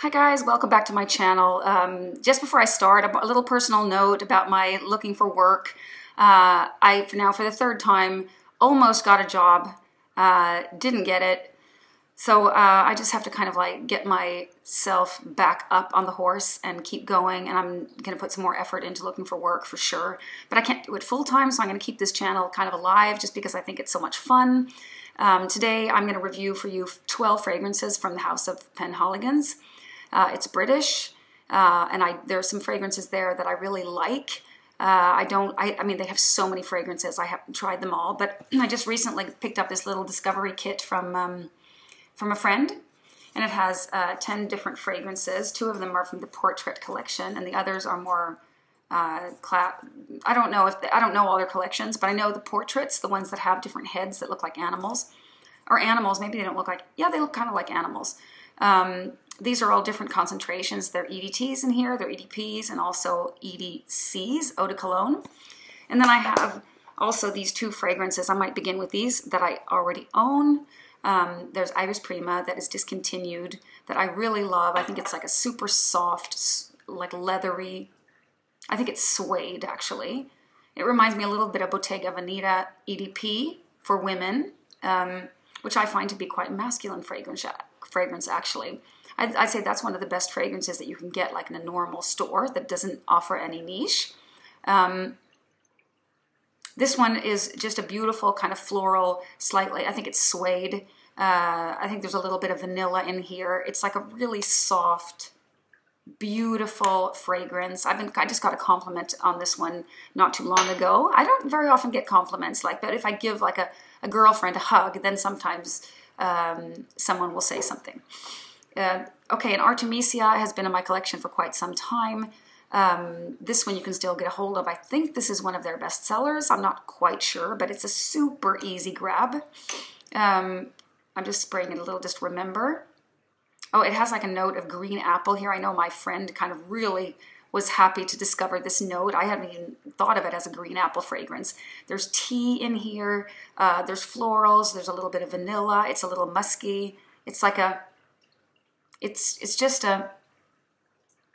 Hi guys, welcome back to my channel. Um, just before I start, a little personal note about my looking for work. Uh, I, now for the third time, almost got a job, uh, didn't get it. So uh, I just have to kind of like get myself back up on the horse and keep going. And I'm going to put some more effort into looking for work for sure. But I can't do it full time, so I'm going to keep this channel kind of alive just because I think it's so much fun. Um, today I'm going to review for you 12 fragrances from the House of Penhaligon's. Uh, it's British, uh, and I there are some fragrances there that I really like. Uh, I don't, I, I, mean, they have so many fragrances. I haven't tried them all, but I just recently picked up this little discovery kit from, um, from a friend, and it has uh, 10 different fragrances. Two of them are from the Portrait collection, and the others are more, uh, I don't know if, they, I don't know all their collections, but I know the portraits, the ones that have different heads that look like animals, or animals, maybe they don't look like, yeah, they look kind of like animals. Um, these are all different concentrations. They're EDTs in here, they're EDPs, and also EDCs, eau de cologne. And then I have also these two fragrances. I might begin with these that I already own. Um, there's Iris Prima that is discontinued that I really love. I think it's like a super soft, like leathery, I think it's suede actually. It reminds me a little bit of Bottega Veneta EDP for women, um, which I find to be quite masculine fragrance, fragrance actually. I'd, I'd, say that's one of the best fragrances that you can get like in a normal store that doesn't offer any niche. Um, this one is just a beautiful kind of floral, slightly, I think it's suede. Uh, I think there's a little bit of vanilla in here. It's like a really soft, beautiful fragrance. I've been, I just got a compliment on this one not too long ago. I don't very often get compliments like, but if I give like a, a girlfriend a hug, then sometimes um, someone will say something. Uh, okay, and Artemisia has been in my collection for quite some time. Um, this one you can still get a hold of. I think this is one of their best sellers. I'm not quite sure, but it's a super easy grab. Um, I'm just spraying it a little, just remember. Oh, it has like a note of green apple here. I know my friend kind of really was happy to discover this note. I hadn't even thought of it as a green apple fragrance. There's tea in here. Uh, there's florals. There's a little bit of vanilla. It's a little musky. It's like a it's it's just a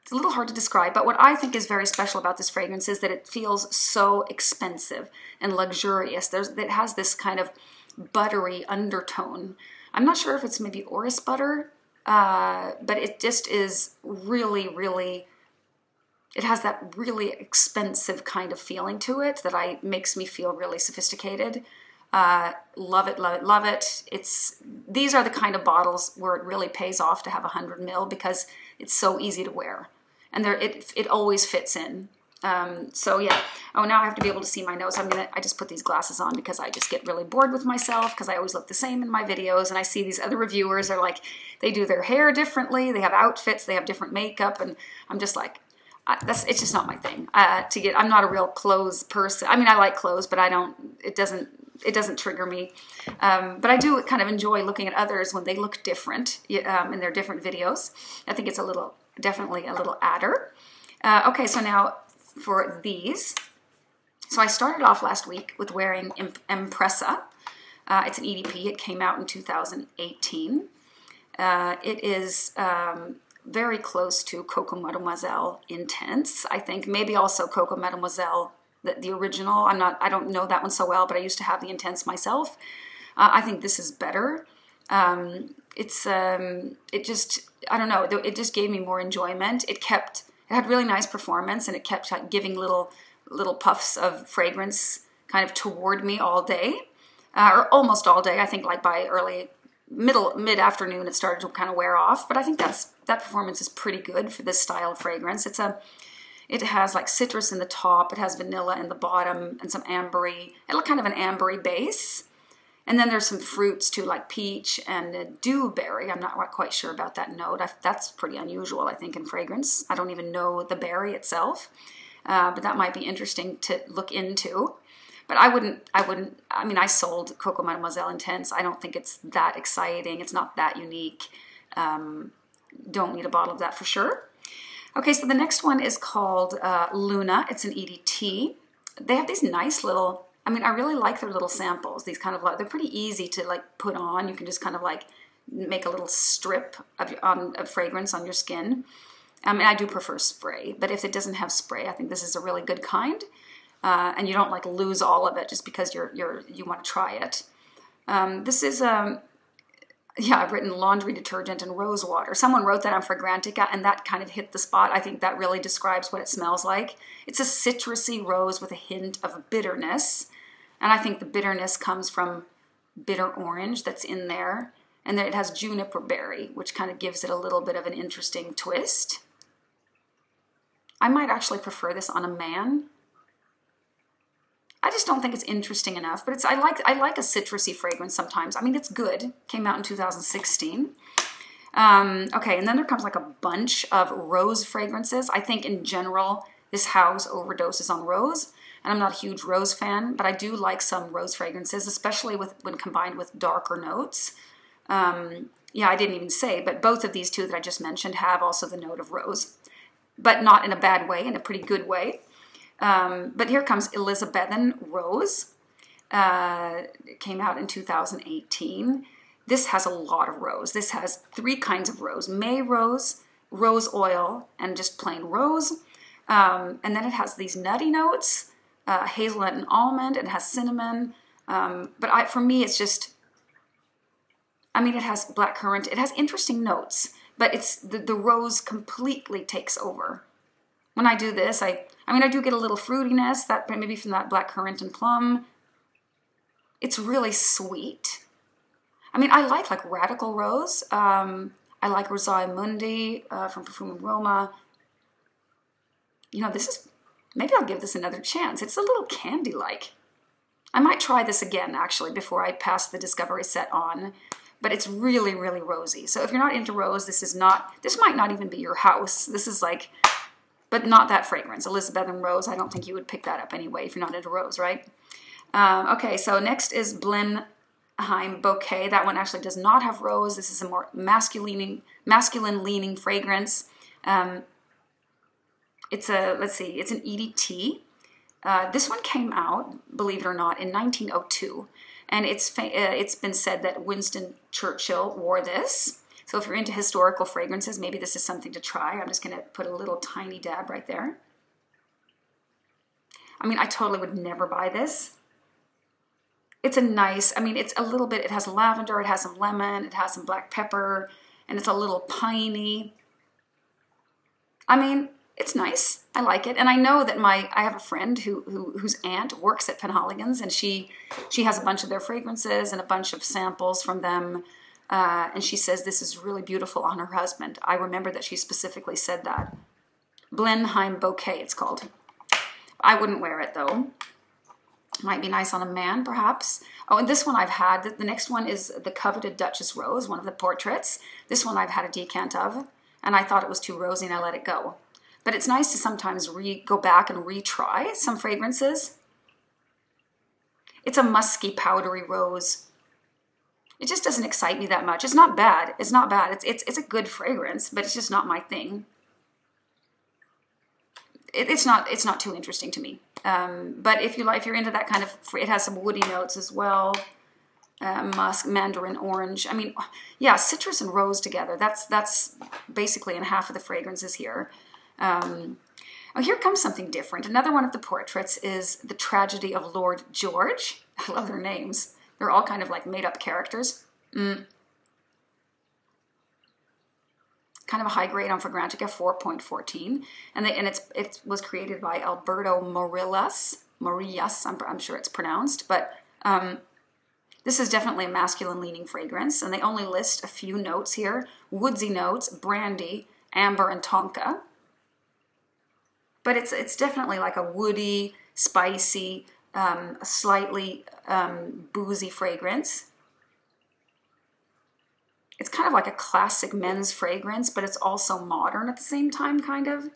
it's a little hard to describe, but what I think is very special about this fragrance is that it feels so expensive and luxurious. There's it has this kind of buttery undertone. I'm not sure if it's maybe orris butter, uh, but it just is really, really. It has that really expensive kind of feeling to it that I makes me feel really sophisticated. Uh, love it, love it, love it. It's these are the kind of bottles where it really pays off to have a hundred mil because it's so easy to wear, and there it it always fits in. Um, so yeah. Oh, now I have to be able to see my nose. I'm gonna. I just put these glasses on because I just get really bored with myself because I always look the same in my videos, and I see these other reviewers are like they do their hair differently, they have outfits, they have different makeup, and I'm just like, I, that's it's just not my thing uh, to get. I'm not a real clothes person. I mean, I like clothes, but I don't. It doesn't it doesn't trigger me. Um, but I do kind of enjoy looking at others when they look different um, in their different videos. I think it's a little, definitely a little adder. Uh, okay, so now for these. So I started off last week with wearing Empressa. Uh, it's an EDP. It came out in 2018. Uh, it is um, very close to Coco Mademoiselle Intense. I think maybe also Coco Mademoiselle the, the original. I'm not, I don't know that one so well, but I used to have the Intense myself. Uh, I think this is better. Um, it's, um, it just, I don't know, it just gave me more enjoyment. It kept, it had really nice performance and it kept giving little, little puffs of fragrance kind of toward me all day, uh, or almost all day. I think like by early middle mid afternoon it started to kind of wear off but i think that's that performance is pretty good for this style of fragrance it's a it has like citrus in the top, it has vanilla in the bottom, and some ambery, it kind of an ambery base. And then there's some fruits too, like peach and dewberry. I'm not quite sure about that note. I, that's pretty unusual, I think, in fragrance. I don't even know the berry itself, uh, but that might be interesting to look into. But I wouldn't, I wouldn't, I mean, I sold Coco Mademoiselle Intense. I don't think it's that exciting. It's not that unique. Um, don't need a bottle of that for sure. Okay, so the next one is called uh, Luna. It's an EDT. They have these nice little, I mean, I really like their little samples. These kind of, like, they're pretty easy to like put on. You can just kind of like make a little strip of, of fragrance on your skin. I mean, I do prefer spray, but if it doesn't have spray, I think this is a really good kind. Uh, and you don't like lose all of it just because you're you're you want to try it. Um, this is um, yeah, I've written laundry detergent and rose water. Someone wrote that on Fragrantica, and that kind of hit the spot. I think that really describes what it smells like. It's a citrusy rose with a hint of bitterness, and I think the bitterness comes from bitter orange that's in there, and then it has juniper berry, which kind of gives it a little bit of an interesting twist. I might actually prefer this on a man. I just don't think it's interesting enough, but it's I like I like a citrusy fragrance sometimes. I mean, it's good. Came out in 2016. Um, okay, and then there comes like a bunch of rose fragrances. I think in general, this house overdoses on rose, and I'm not a huge rose fan, but I do like some rose fragrances, especially with when combined with darker notes. Um, yeah, I didn't even say, but both of these two that I just mentioned have also the note of rose but not in a bad way, in a pretty good way. Um, but here comes Elisabethan Rose. Uh, came out in 2018. This has a lot of rose. This has three kinds of rose May rose, rose oil, and just plain rose. Um, and then it has these nutty notes uh, hazelnut and almond. It has cinnamon. Um, but I, for me, it's just, I mean, it has black currant. It has interesting notes but it's the, the rose completely takes over. When I do this, I I mean I do get a little fruitiness that maybe from that black currant and plum. It's really sweet. I mean I like like radical rose. Um, I like Rosae Mundi uh, from Profumum Roma. You know this is maybe I'll give this another chance. It's a little candy like. I might try this again actually before I pass the discovery set on but it's really, really rosy. So if you're not into rose, this is not, this might not even be your house. This is like, but not that fragrance. Elisabethan Rose, I don't think you would pick that up anyway if you're not into rose, right? Um, okay, so next is Blenheim Bouquet. That one actually does not have rose. This is a more masculine, masculine leaning fragrance. Um, it's a, let's see, it's an EDT. Uh, this one came out, believe it or not, in 1902. And it's, uh, it's been said that Winston Churchill wore this. So if you're into historical fragrances, maybe this is something to try. I'm just going to put a little tiny dab right there. I mean, I totally would never buy this. It's a nice, I mean, it's a little bit, it has lavender, it has some lemon, it has some black pepper, and it's a little piney. I mean, it's nice. I like it, and I know that my I have a friend who, who whose aunt works at Penhaligon's, and she she has a bunch of their fragrances and a bunch of samples from them, uh, and she says this is really beautiful on her husband. I remember that she specifically said that. Blenheim Bouquet, it's called. I wouldn't wear it though. Might be nice on a man, perhaps. Oh, and this one I've had. The, the next one is the coveted Duchess Rose, one of the portraits. This one I've had a decant of, and I thought it was too rosy, and I let it go. But it's nice to sometimes re- go back and retry some fragrances. It's a musky, powdery rose. It just doesn't excite me that much. It's not bad. It's not bad. It's it's it's a good fragrance, but it's just not my thing. It, it's not it's not too interesting to me. Um, but if you like, if you're into that kind of, it has some woody notes as well. Uh, musk, mandarin orange. I mean, yeah, citrus and rose together. That's that's basically in half of the fragrances here. Um, oh, here comes something different. Another one of the portraits is The Tragedy of Lord George. I love their names. They're all kind of like made up characters. Mm. Kind of a high grade on Fragrantica, 4.14. And, they, and it's, it was created by Alberto Morillas. Morillas, I'm, I'm sure it's pronounced. But um, this is definitely a masculine leaning fragrance. And they only list a few notes here woodsy notes, brandy, amber, and tonka but it's it's definitely like a woody, spicy, um, slightly um, boozy fragrance. It's kind of like a classic men's fragrance, but it's also modern at the same time, kind of.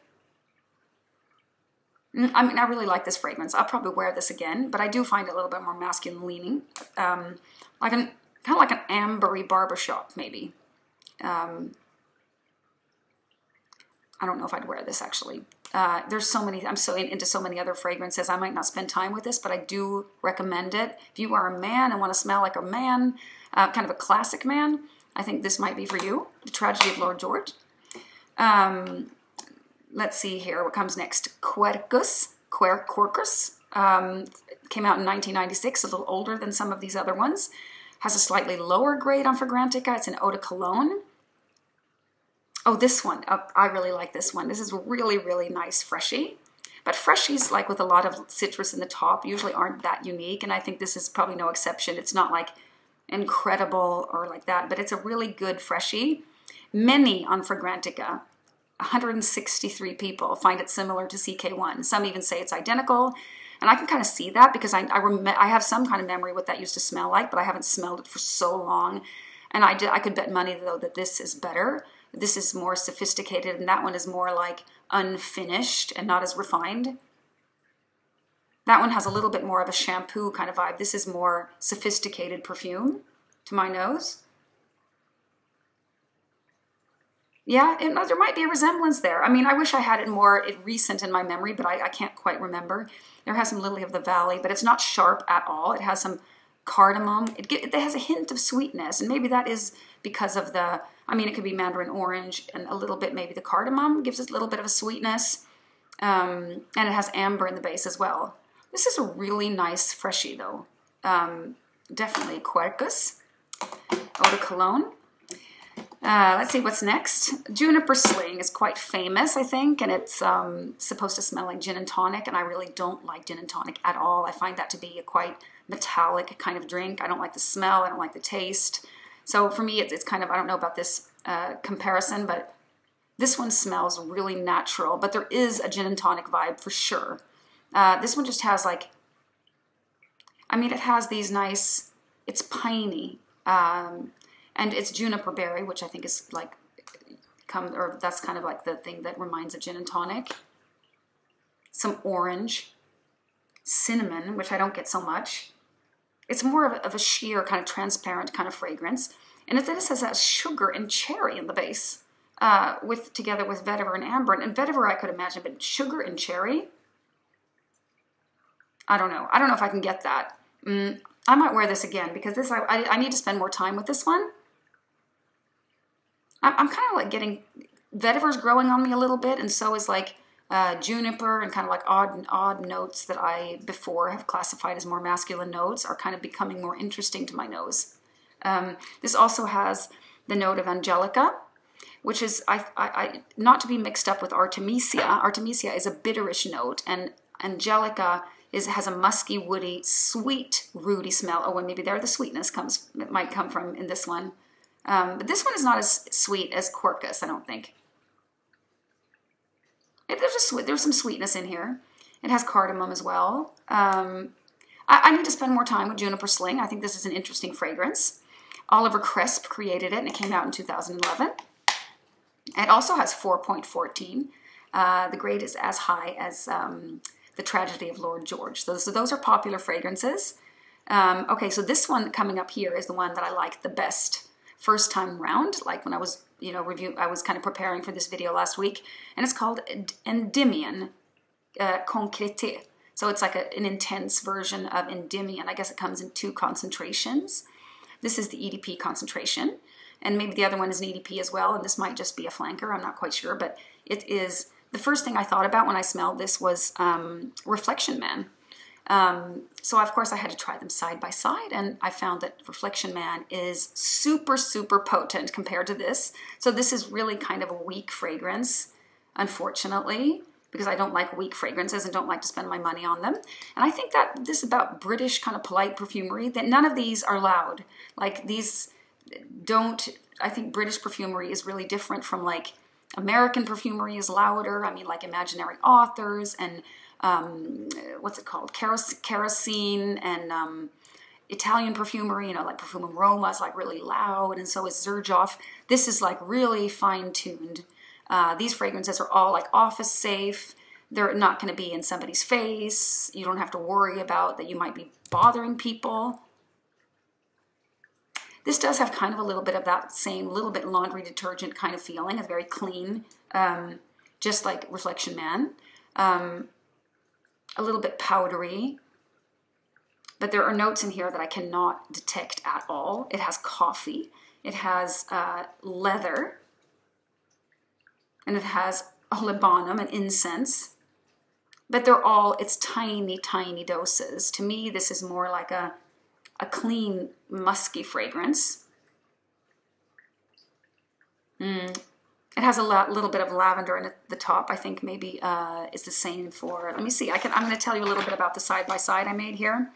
Mm, I mean, I really like this fragrance. I'll probably wear this again, but I do find it a little bit more masculine leaning, um, like an kind of like an ambery barbershop, maybe. Um, I don't know if I'd wear this actually. Uh, there's so many, I'm so in, into so many other fragrances. I might not spend time with this, but I do recommend it. If you are a man and want to smell like a man, uh, kind of a classic man, I think this might be for you, The Tragedy of Lord George. Um, let's see here, what comes next? Quercus, Quer Quercus, um, came out in 1996, a little older than some of these other ones. Has a slightly lower grade on Fragrantica. It's an eau de cologne. Oh, this one. Oh, I really like this one. This is really, really nice freshie. But freshies, like with a lot of citrus in the top, usually aren't that unique. And I think this is probably no exception. It's not like incredible or like that, but it's a really good freshie. Many on Fragrantica, 163 people find it similar to CK1. Some even say it's identical. And I can kind of see that because I, I, I have some kind of memory what that used to smell like, but I haven't smelled it for so long. And I, did, I could bet money though that this is better. This is more sophisticated, and that one is more like unfinished and not as refined. That one has a little bit more of a shampoo kind of vibe. This is more sophisticated perfume to my nose. Yeah, it, there might be a resemblance there. I mean, I wish I had it more recent in my memory, but I, I can't quite remember. There has some Lily of the Valley, but it's not sharp at all. It has some cardamom. It, it has a hint of sweetness, and maybe that is because of the, I mean, it could be mandarin orange and a little bit maybe the cardamom gives it a little bit of a sweetness. Um, and it has amber in the base as well. This is a really nice freshie though. Um, definitely Quercus, Eau de Cologne. Uh, let's see what's next. Juniper Sling is quite famous, I think, and it's um, supposed to smell like gin and tonic, and I really don't like gin and tonic at all. I find that to be a quite metallic kind of drink. I don't like the smell, I don't like the taste. So for me, it's, it's kind of, I don't know about this uh, comparison, but this one smells really natural, but there is a gin and tonic vibe for sure. Uh, this one just has like, I mean, it has these nice, it's piney, um, and it's juniper berry, which I think is like, come, or that's kind of like the thing that reminds of gin and tonic. Some orange, cinnamon, which I don't get so much. It's more of a, of a sheer kind of transparent kind of fragrance. And it then says that sugar and cherry in the base, uh, with together with vetiver and amber. And vetiver I could imagine, but sugar and cherry, I don't know. I don't know if I can get that. Mm, I might wear this again because this I, I, I, need to spend more time with this one. I'm kind of like getting vetiver's growing on me a little bit, and so is like uh, juniper and kind of like odd odd notes that I before have classified as more masculine notes are kind of becoming more interesting to my nose. Um, this also has the note of angelica, which is I, I, I, not to be mixed up with artemisia. Artemisia is a bitterish note, and angelica is has a musky, woody, sweet, rooty smell. Oh, well, maybe there the sweetness comes might come from in this one. Um, but this one is not as sweet as Quercus, I don't think. It, there's sweet, there's some sweetness in here. It has cardamom as well. Um, I, I, need to spend more time with Juniper Sling. I think this is an interesting fragrance. Oliver Cresp created it, and it came out in 2011. It also has 4.14. Uh, the grade is as high as um, the Tragedy of Lord George. So, so those are popular fragrances. Um, okay, so this one coming up here is the one that I like the best first time round, like when I was, you know, review, I was kind of preparing for this video last week, and it's called Endymion uh, Concrete. So it's like a, an intense version of Endymion. I guess it comes in two concentrations. This is the EDP concentration, and maybe the other one is an EDP as well, and this might just be a flanker. I'm not quite sure, but it is the first thing I thought about when I smelled this was um, Reflection Man. Um, so of course I had to try them side by side and I found that Reflection Man is super, super potent compared to this. So this is really kind of a weak fragrance, unfortunately, because I don't like weak fragrances and don't like to spend my money on them. And I think that this about British kind of polite perfumery, that none of these are loud. Like these don't, I think British perfumery is really different from like American perfumery is louder. I mean, like imaginary authors and um, what's it called? Keros- kerosene and um, Italian perfumery, you know, like Profumum Roma is like really loud, and so is Xerjoff. This is like really fine tuned. Uh, these fragrances are all like office safe. They're not going to be in somebody's face. You don't have to worry about that you might be bothering people. This does have kind of a little bit of that same little bit laundry detergent kind of feeling. It's very clean, um, just like Reflection Man. Um, a little bit powdery, but there are notes in here that I cannot detect at all. It has coffee. it has uh, leather, and it has olibanum and incense. But they're all, it's tiny, tiny doses. To me, this is more like a, a clean, musky fragrance. Mm. It has a little bit of lavender in it, the top. I think maybe uh, is the same for. Let me see. I can. I'm going to tell you a little bit about the side by side I made here.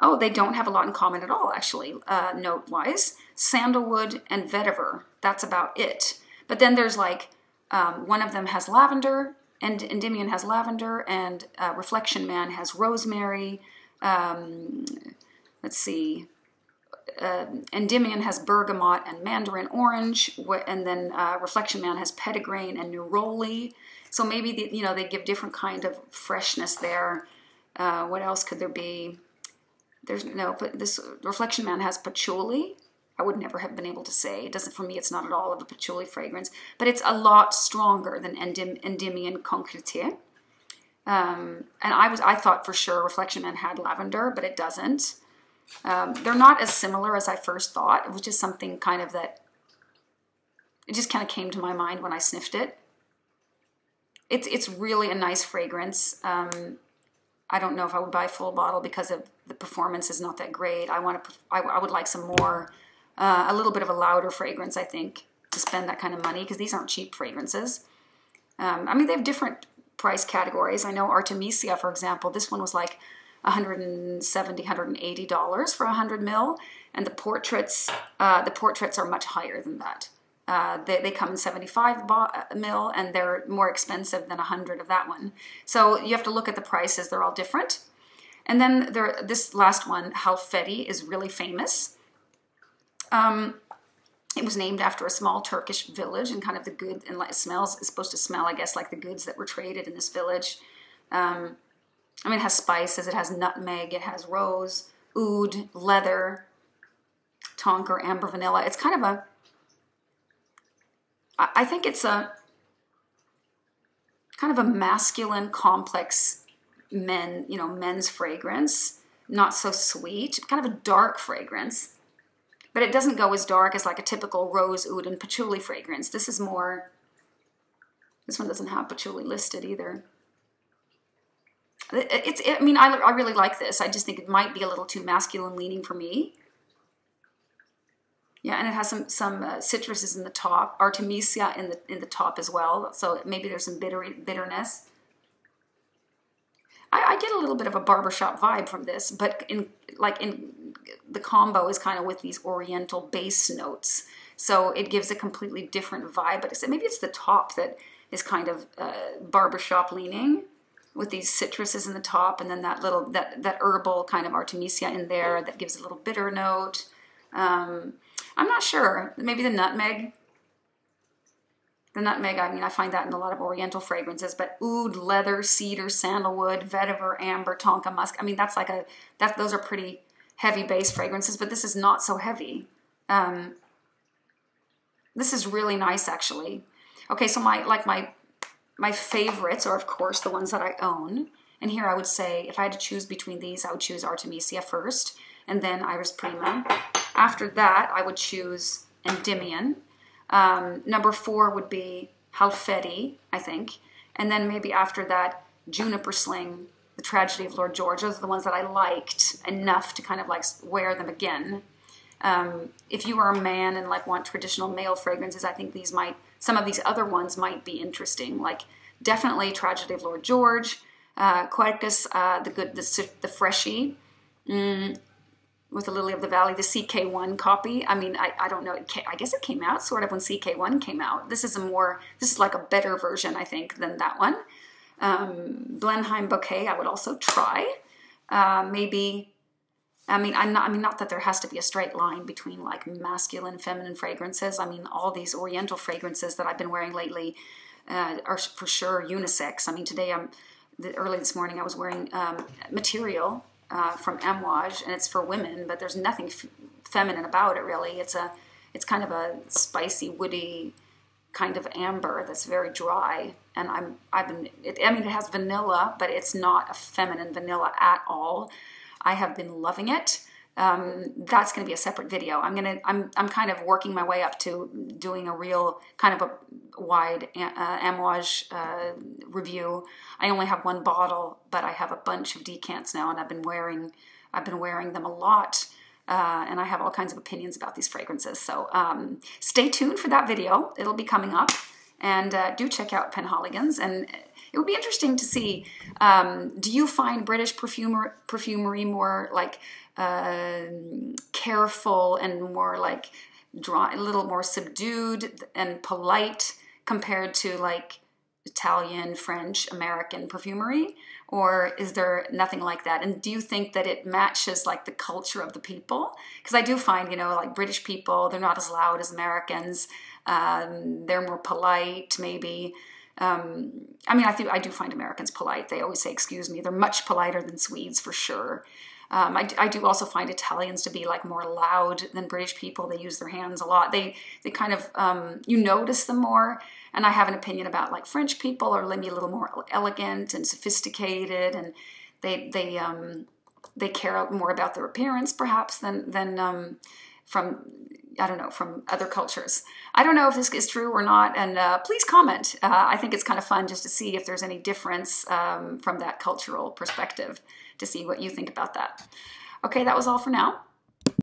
Oh, they don't have a lot in common at all, actually, uh, note wise. Sandalwood and vetiver. That's about it. But then there's like um, one of them has lavender, and Endymion has lavender, and uh, Reflection Man has rosemary. Um, let's see uh, Endymion has bergamot and mandarin orange, and then uh, Reflection Man has petitgrain and neroli. So maybe the, you know they give different kind of freshness there. Uh, what else could there be? There's no, but this Reflection Man has patchouli. I would never have been able to say. It doesn't for me. It's not at all of a patchouli fragrance, but it's a lot stronger than Endym, Endymion Concrete. Um, and I was I thought for sure Reflection Man had lavender, but it doesn't. Um, they're not as similar as I first thought. It was just something kind of that it just kind of came to my mind when I sniffed it. It's it's really a nice fragrance. Um, I don't know if I would buy a full bottle because of the performance is not that great. I want to I, I would like some more uh, a little bit of a louder fragrance. I think to spend that kind of money because these aren't cheap fragrances. Um, I mean they have different price categories. I know Artemisia, for example, this one was like 170 180 dollars for 100 mil and the portraits uh, the portraits are much higher than that. Uh, they, they come in 75 uh, mil and they're more expensive than 100 of that one. So you have to look at the prices they're all different. And then there this last one halfeti is really famous. Um, it was named after a small Turkish village and kind of the good and it smells is supposed to smell I guess like the goods that were traded in this village. Um, I mean, it has spices, it has nutmeg, it has rose, oud, leather, tonka, amber vanilla. It's kind of a, I think it's a kind of a masculine, complex men, you know, men's fragrance. Not so sweet, kind of a dark fragrance. But it doesn't go as dark as like a typical rose, oud, and patchouli fragrance. This is more, this one doesn't have patchouli listed either. It's. I mean, I, I really like this. I just think it might be a little too masculine leaning for me. Yeah, and it has some some uh, citruses in the top, artemisia in the in the top as well. So maybe there's some bitter bitterness. I, I get a little bit of a barbershop vibe from this, but in like in the combo is kind of with these oriental base notes, so it gives a completely different vibe. But maybe it's the top that is kind of uh, barbershop leaning with these citruses in the top and then that little that that herbal kind of artemisia in there that gives a little bitter note. Um, i'm not sure. Maybe the nutmeg. The nutmeg i mean i find that in a lot of oriental fragrances but oud leather cedar sandalwood vetiver amber tonka musk i mean that's like a that those are pretty heavy base fragrances but this is not so heavy. Um, this is really nice actually. Okay so my like my my favorites are, of course, the ones that I own. And here I would say, if I had to choose between these, I would choose Artemisia first, and then Iris Prima. After that, I would choose Endymion. Um, number four would be Halfeti, I think. And then maybe after that, Juniper Sling, The Tragedy of Lord George. Those are the ones that I liked enough to kind of like wear them again. Um, if you are a man and like want traditional male fragrances, I think these might some of these other ones might be interesting, like definitely Tragedy of Lord George, uh, Quercus, uh, the good, the, the freshie, mm, with the Lily of the Valley, the CK1 copy. I mean, I, I don't know. Came, I guess it came out sort of when CK1 came out. This is a more, this is like a better version, I think, than that one. Um, Blenheim Bouquet, I would also try. Uh, maybe I mean, I'm not, I mean, not that there has to be a straight line between like masculine, feminine fragrances. I mean, all these Oriental fragrances that I've been wearing lately uh, are for sure unisex. I mean, today I'm early this morning I was wearing um, material uh, from Amouage, and it's for women, but there's nothing f- feminine about it really. It's a, it's kind of a spicy, woody kind of amber that's very dry, and I'm, I've been, it, I mean, it has vanilla, but it's not a feminine vanilla at all. I have been loving it. um, that's going to be a separate video. I'm gonna I'm I'm kind of working my way up to doing a real kind of a wide uh, Amouage uh, review. I only have one bottle, but I have a bunch of decants now, and I've been wearing I've been wearing them a lot. Uh, and I have all kinds of opinions about these fragrances. So um, stay tuned for that video. It'll be coming up. And uh, do check out Penhaligon's. And it would be interesting to see um, do you find British perfumer, perfumery more like uh, careful and more like draw, a little more subdued and polite compared to like Italian, French, American perfumery? Or is there nothing like that? And do you think that it matches like the culture of the people? Because I do find, you know, like British people, they're not as loud as Americans. Um, they're more polite, maybe. Um, I mean, I think I do find Americans polite. They always say "excuse me." They're much politer than Swedes for sure. Um, I, I, do also find Italians to be like more loud than British people. They use their hands a lot. They they kind of um, you notice them more. And I have an opinion about like French people are maybe a little more elegant and sophisticated, and they they um, they care more about their appearance perhaps than than um, from I don't know from other cultures. I don't know if this is true or not, and uh, please comment. Uh, I think it's kind of fun just to see if there's any difference um, from that cultural perspective to see what you think about that. Okay, that was all for now.